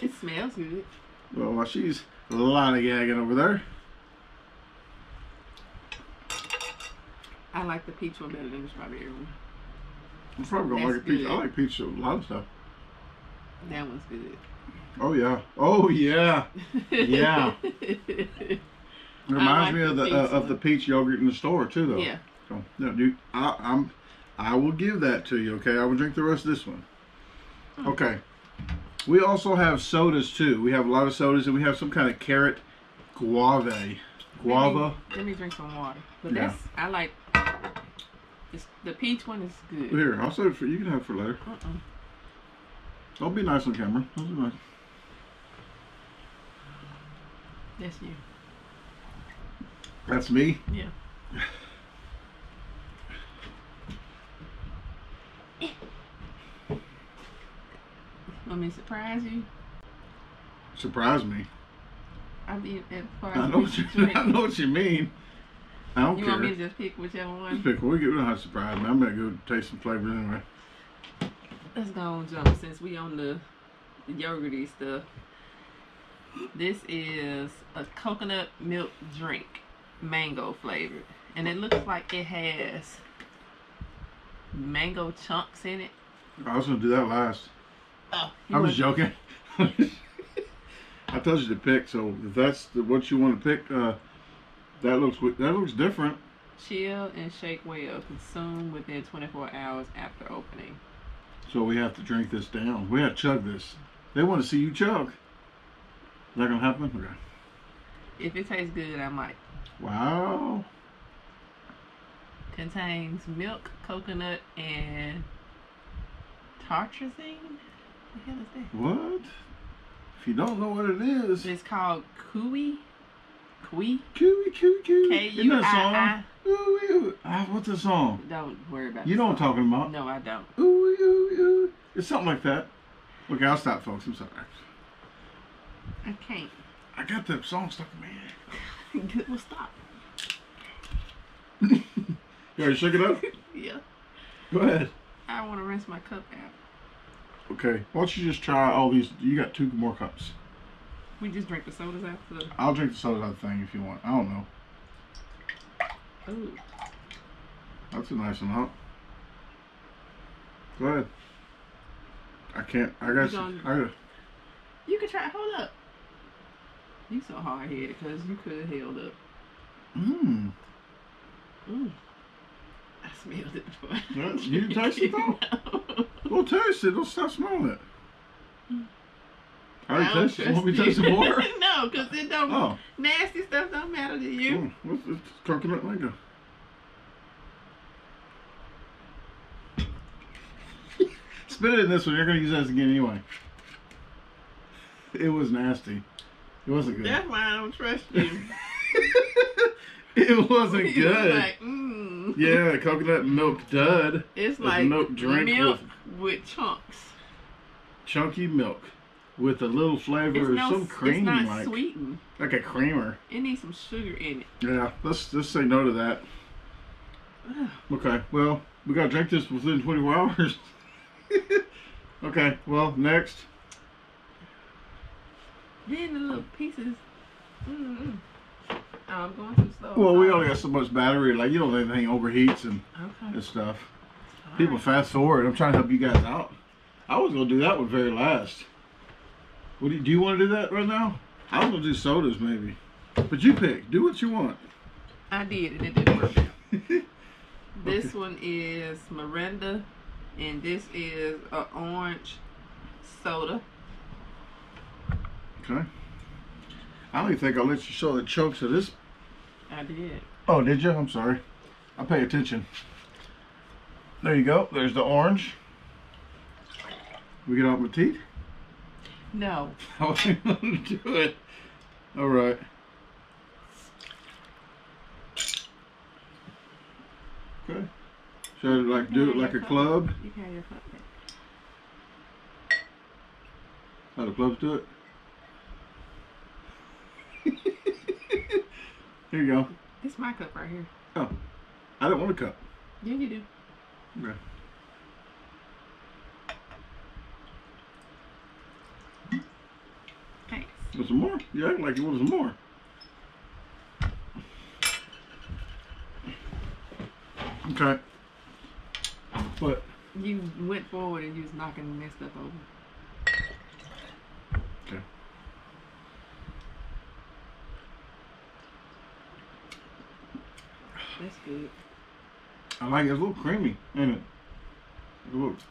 It smells good. Well, while she's lollygagging over there, I like the peach one better than the strawberry one. I'm probably gonna like a peach. I like peach a lot of stuff. That one's good. Oh yeah. Oh yeah. Yeah. It reminds like me of the the uh, of the peach yogurt in the store too, though. yeah. So, no, dude, I, I'm, I will give that to you. Okay, I will drink the rest of this one. Hmm. Okay. We also have sodas too. We have a lot of sodas, and we have some kind of carrot guave, guava. Let me, let me drink some water. But Yeah. that's I like. It's, the peach one is good. Here, I'll save it for you. Can have it for later. Uh-uh. Don't be nice on camera. Don't be nice. That's you. That's me. Yeah. Want me surprise you? Surprise me. I mean, as far I know what you. drink. I know what you mean. I don't You care. want me to just pick whichever Just one? pick. We don't have to surprise me. I'm gonna go taste some flavors anyway. Let's go on jump since we on the, the yogurty stuff. This is a coconut milk drink, mango flavored, and it looks like it has mango chunks in it. I was gonna do that last. Oh, I'm joking. I told you to pick, so if that's the, what you want to pick, uh, that looks that looks different. Chill and shake well. Consume within 24 hours after opening. So we have to drink this down. We have to chug this. They want to see you chug. that gonna happen? Okay. If it tastes good, I might. Wow. Contains milk, coconut, and tartrazine. The hell is that? What? If you don't know what it is, It's called Kui. Kui. Cooey, cooey, cooey. K that a song? Ooh, ooh. Ah, what's the song? Don't worry about. It. You know what I'm talking about. No, I don't. Ooh, ooh, ooh. It's something like that. Okay, I'll stop, folks. I'm sorry. I can't. I got the song stuck in my head. well, stop. You already shook it up? Yeah. Go ahead. I want to rinse my cup out. Okay. Why don't you just try all these? You got two more cups. We just drink the sodas after the. I'll drink the soda out of the thing if you want. I don't know. Ooh. That's a nice one, huh? Go ahead. I can't. I got. You you. gonna- I got. You can try. Hold up. You so hard headed because you could have held up. Mmm. Mm. I smelled it before. Yeah, you didn't taste it, though? No. Well, taste it. Don't stop smelling it. I already don't tasted it. Want me to taste some more? no, because it don't. Oh. Nasty stuff don't matter to you. Mm, what's it's coconut mango? Spit it in this one. You're gonna use that again anyway. It was nasty. It wasn't good. That's why I don't trust you. it wasn't good. Like, mm. Yeah, coconut milk dud. It's like milk drink milk with, chunks. Chunky milk with a little flavor of no, some cream, it's not like sweetened. like a creamer. It needs some sugar in it. Yeah, let's let's say no to that. Okay, well, we gotta drink this within 24 hours. okay, well, next. Then the little pieces. Mm-mm. Oh, I'm going too slow. Well, we only got so much battery. Like, you don't let anything overheats and, Okay. and stuff. All People right. fast forward. I'm trying to help you guys out. I was gonna do that one very last. What do you, do you want to do that right now? I was gonna do sodas maybe, but you pick. Do what you want. I did, and it didn't work out. This one is Mirinda, and this is an orange soda. Okay. I don't even think I'll let you show the chunks of this. I did. Oh, did you? I'm sorry. I pay attention. There you go. There's the orange. We get out my teeth. No. I wasn't going to do it. All right. Okay. Should I like do it like a club? You can have your back. How the clubs do it? Here you go. This my cup right here. Oh. I don't want a cup. Yeah, you do. Okay. Thanks. Want some more? You act like you want some more. Okay. But You went forward and you was knocking that stuff over. Okay. That's good. I like it. It's a little creamy, ain't it? It looks.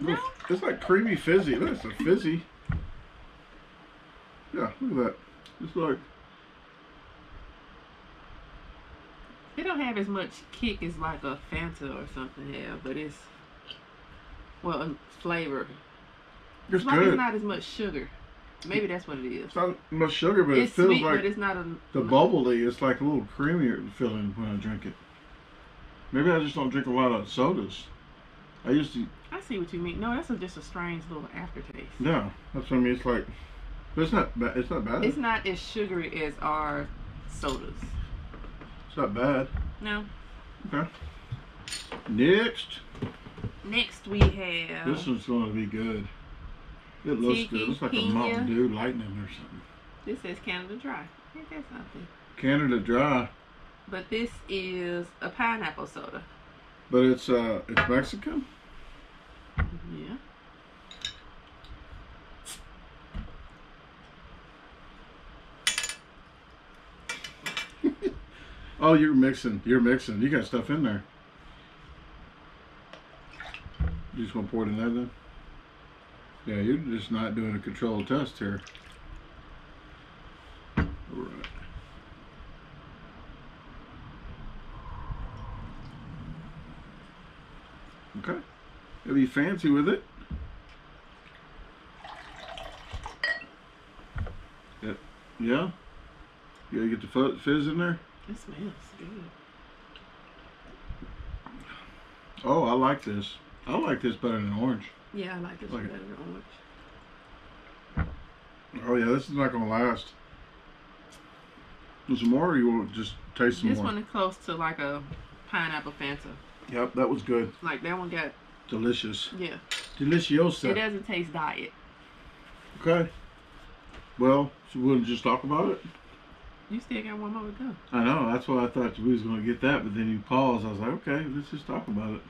No. It's like creamy fizzy. Look, it's a fizzy. Yeah, look at that. It's like It don't have as much kick as like a Fanta or something have, but it's well flavor. it's It's like good. it's not as much sugar. Maybe that's what it is. It's not much sugar, but it's it feels sweet, like but it's not a the bubbly. It's like a little creamier feeling when I drink it. Maybe I just don't drink a lot of sodas. I used to. I see what you mean. No, that's a, just a strange little aftertaste. Yeah, that's what I mean. It's like, but it's not bad. It's not bad. It's not as sugary as our sodas. It's not bad. No. Okay. Next, Next we have this one's going to be good. It looks Tiki good. It looks like a Mountain Dew Lightning or something. this says Canada Dry. Ain't that something? Canada Dry, But this is a pineapple soda. but it's uh it's Mexican. Yeah. Oh, you're mixing. You're mixing. You got stuff in there. You just want to pour it in there then? Yeah, you're just not doing a controlled test here. Alright. Okay. Gotta be fancy with it. Yeah. Yeah? You gotta get the fizz in there? It smells good. Oh, I like this. I like this better than orange. Yeah, I like this one better than orange. Oh yeah, this is not gonna last. Some more, or you to just taste some This more? one is close to like a pineapple Fanta. Yep, that was good. Like that one got Delicious. yeah. It Deliciosa. doesn't taste diet. Okay. Well, so we'll just talk about it. You still got one more to go. I know. That's why I thought we was gonna get that, but then you paused. I was like, okay, let's just talk about it.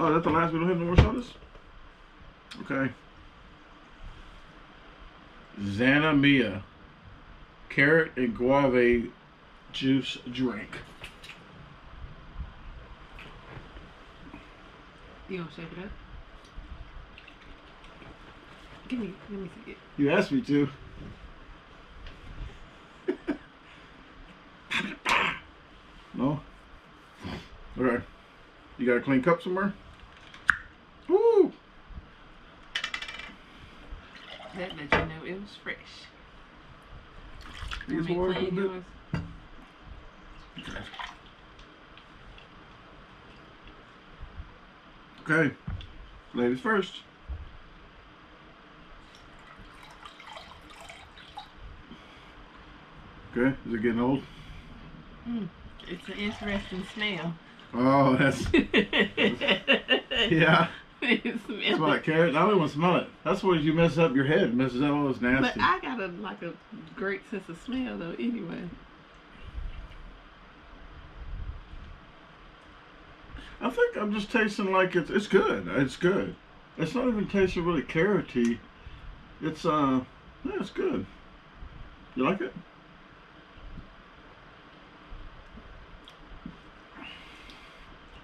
Oh, that's the last? We don't have no more sodas. Okay. Xana Mia, carrot and guave juice drink. You gonna shake it up? Give me, let me see it. You asked me to. no? Okay. You got a clean cup somewhere? Woo! That let you know it was fresh. Let me clean yours. Okay. Okay. Ladies first. Okay, is it getting old? Hmm, it's an interesting smell. Oh, that's yeah. It Smell smells. like carrot. I don't even smell it. That's what you mess up your head. Messes up all this But. I got a like a great sense of smell though. Anyway, I think I'm just tasting like it's it's good. It's good. It's not even tasting really carroty. It's uh yeah, it's good. You like it?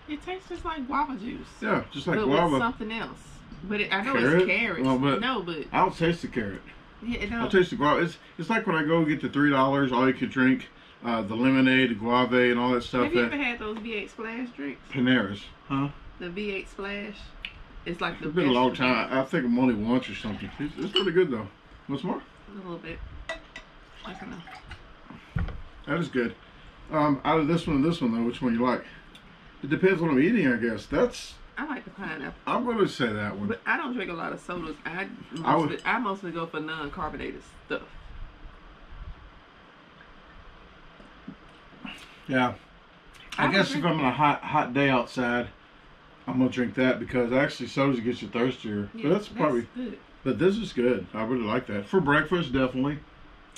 It tastes just like guava juice. Yeah, just like but with guava. something else. But it, I know Carrot? it's carrots. Well, but- no, but I don't taste the carrot. yeah, it I don't. taste the guava. It's it's like when I go get the three dollars all you can drink, uh, the lemonade, the guave, and all that stuff. Have you That ever had those V8 splash drinks? Panera's, huh? The V8 splash. It's like the It's been a long vegetable- time. I think I'm only once or something. It's, it's really good though. What's more? A little bit. Like a That is good. Um, out of this one and this one though, which one you like? It depends what I'm eating, I guess. That's I like the pineapple, I'm gonna say that one. but I don't drink a lot of sodas. I mostly, I I, mostly go for non-carbonated stuff. Yeah. I, I guess if I'm on a hot hot day outside, I'm gonna drink that because actually sodas get you thirstier. Yeah, but that's probably good. but this is good. I really like that. For breakfast definitely.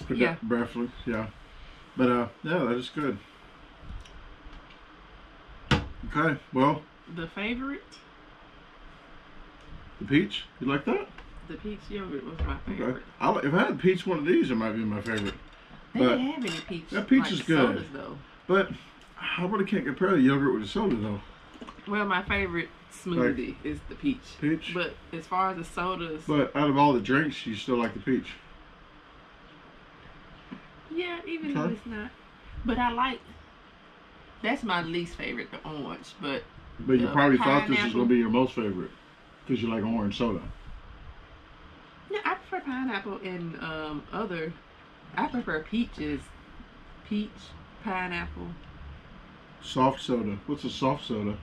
For de- Yeah. breakfast, yeah. But uh yeah, that is good. Okay, well, The favorite, the peach, you like that? the peach yogurt was my Okay. favorite. I like, if I had peach one of these, it might be my favorite. They But- didn't have any peach. that peach like, is good. Sodas, though. But I really can't compare the yogurt with the soda though. Well, my favorite smoothie is the peach. Peach. But as far as the sodas, But out of all the drinks, you still like the peach. yeah, even though it's not. But I like. That's my least favorite, the orange. But But you probably thought this was gonna be your most favorite because you like orange soda. No, I prefer pineapple and um other. I prefer peaches, peach, pineapple. Soft soda. What's a soft soda?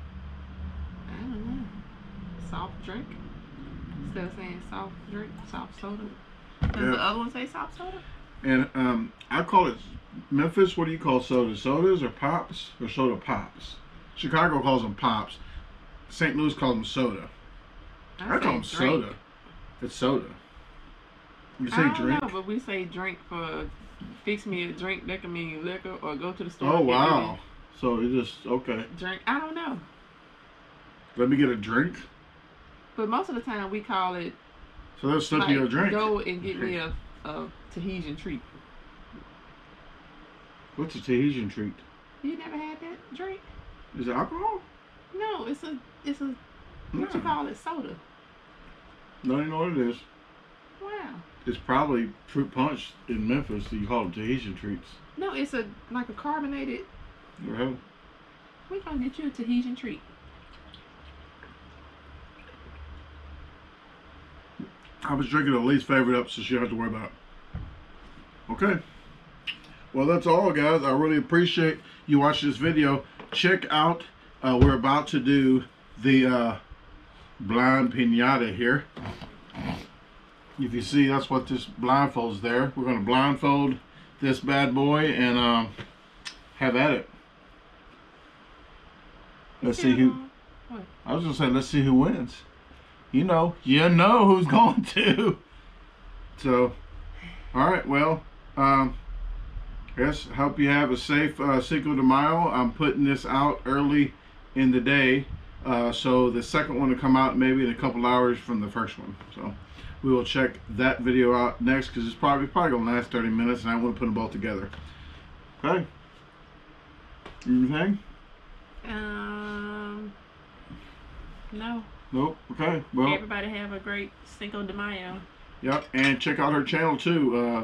I don't know. Soft drink. Instead of saying soft drink, soft soda. Does Yeah. the other one say soft soda? And um, I call it Memphis. What do you call sodas? Sodas or pops or soda pops? Chicago calls them pops. St. Louis calls them soda. I, say call them drink. soda. It's soda. You say I don't drink? know, but we say drink for fix me a drink. That can mean liquor or go to the store. Oh and get me wow. So you just okay. Drink. I don't know, Let me get a drink. but most of the time we call it So that's stuff like, you a drink. go and get me a, a Tahitian treat. What's a Tahitian treat? You never had that drink? Is it alcohol? No, it's a it's a What you call it? Soda. Don't even know what it is. Wow. It's probably fruit punch in Memphis. You call it Tahitian treats. No, it's a like a carbonated. Never? We're gonna get you a Tahitian treat. I was drinking the least favorite up, so she don't have to worry about it. Okay. Well, that's all, guys. I really appreciate you watching this video. Check out, uh, we're about to do the uh, blind pinata here. If you see, that's what this blindfold's there. We're going to blindfold this bad boy and um, have at it. Let's see who. What? I was gonna say, let's see who wins. You know, you know who's going to. So, all right. Well, um, yes. Hope you have a safe uh, Cinco de Mayo. I'm putting this out early in the day, uh, so the second one will come out maybe in a couple hours from the first one. So, we will check that video out next because it's probably probably gonna last 30 minutes, and I want to put them both together. Okay. Anything? Um. No. Nope. Okay. Well. Everybody have a great Cinco de Mayo. Yep, and check out her channel too. Uh,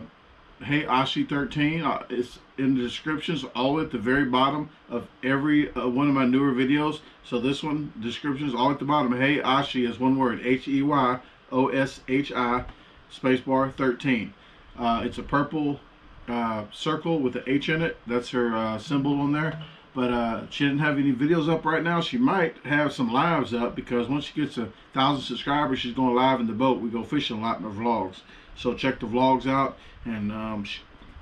hey Oshi13. Uh, it's in the descriptions, all at the very bottom of every uh, one of my newer videos. So this one, descriptions all at the bottom. Hey Oshi is one word. H E Y O S H I spacebar 13. Uh, it's a purple uh, circle with the H in it. That's her uh, symbol on there. But uh, she didn't have any videos up right now. She might have some lives up because once she gets a thousand subscribers, she's going live in the boat. We go fishing a lot in her vlogs. So check the vlogs out. And um,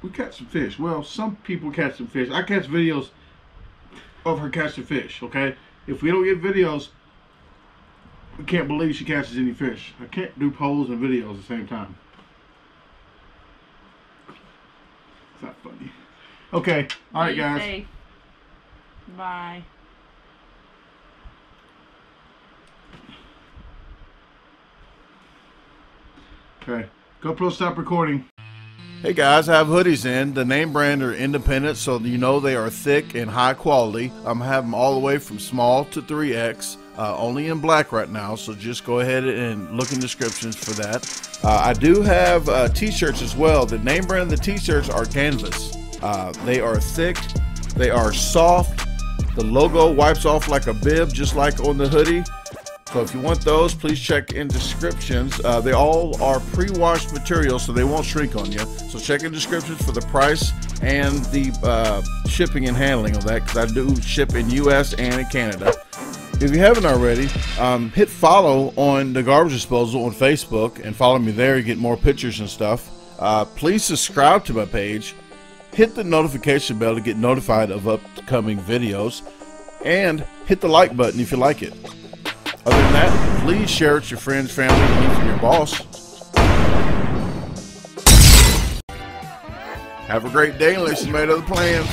we catch some fish. Well, some people catch some fish. I catch videos of her catching fish, okay? If we don't get videos, we can't believe she catches any fish. I can't do polls and videos at the same time. It's not funny. Okay. All right, guys. safe. Bye. Okay. GoPro, stop recording. Hey guys, I have hoodies in. The name brand are independent, so you know they are thick and high quality. I'm having them all the way from small to 3X, uh, only in black right now, so just go ahead and look in descriptions for that. Uh, I do have uh, t-shirts as well. The name brand of the t-shirts are Canvas. Uh, they are thick, they are soft. The logo wipes off like a bib, just like on the hoodie. So if you want those, please check in descriptions. Uh, they all are pre-washed material, so they won't shrink on you. So check in descriptions for the price and the uh, shipping and handling of that, because I do ship in U.S. and in Canada. If you haven't already, um, hit follow on the Garbage Disposal on Facebook and follow me there. You get more pictures and stuff. Uh, please subscribe to my page. Hit the notification bell to get notified of upcoming videos, and hit the like button if you like it. Other than that, please share it with your friends, family, and even your boss. Have a great day unless you made other plans.